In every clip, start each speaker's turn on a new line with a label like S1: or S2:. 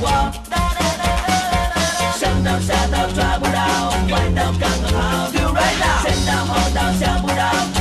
S1: 我。上当下当抓不着，坏到刚刚好。Do 后想不着。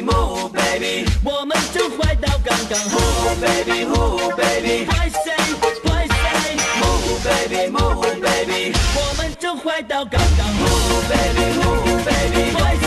S1: move, baby，我们就坏到刚刚好。Who baby, who baby, I say, I say, move, baby, move, baby，我们就坏到刚刚好。Who baby, who baby, I say。